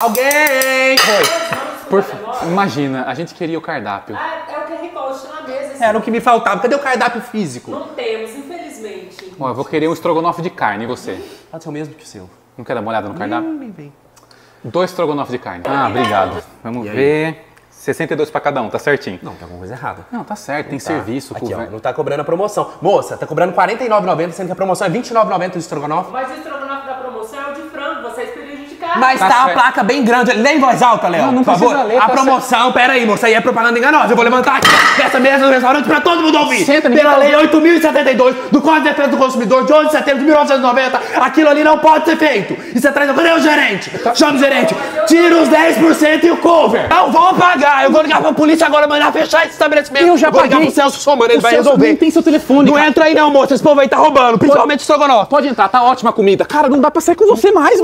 Alguém! Por fa- Imagina, a gente queria o cardápio. Ah, é o QR Code na mesa. assim. Era o que me faltava. Cadê o cardápio físico? Não temos, infelizmente. Ó, eu vou querer um estrogonofe de carne, e você? Pode ser o mesmo que o seu. Não quer dar uma olhada no cardápio? Hum, vem. Dois estrogonofe de carne. Ah, obrigado. Vamos ver. 62 pra cada um, tá certinho? Não, tem alguma coisa errada. Não, tá certo, tem Tá. serviço. Aqui, ó, não tá cobrando a promoção. Moça, tá cobrando R$ 49,90, sendo que a promoção é R$ 29,90 o estrogonofe. Mas o estrogonofe da Mas Tá tá, a placa bem grande. Lê em voz alta, Léo, Não, não por favor. ler, a tá promoção, pera aí, moça, aí é propaganda enganosa. Eu vou levantar aqui dessa mesa do restaurante pra todo mundo ouvir. Senta, Pela tá lei 8.072 do Código de Defesa do Consumidor de 11 de setembro de 1990, aquilo ali não pode ser feito. E você traz... Cadê o gerente? Chama o gerente. Tira os 10% e o cover. Não vou pagar. Eu vou ligar pra polícia agora, mandar fechar esse estabelecimento. Eu já vou ligar paguei. pro Celso Somano, ele O vai Celso resolver. nem tem seu telefone, Não cara. entra aí não, moça. Esse povo aí tá roubando, principalmente o estrogonofe. Pode entrar, tá ótima a comida. Cara, não dá pra sair com você mais,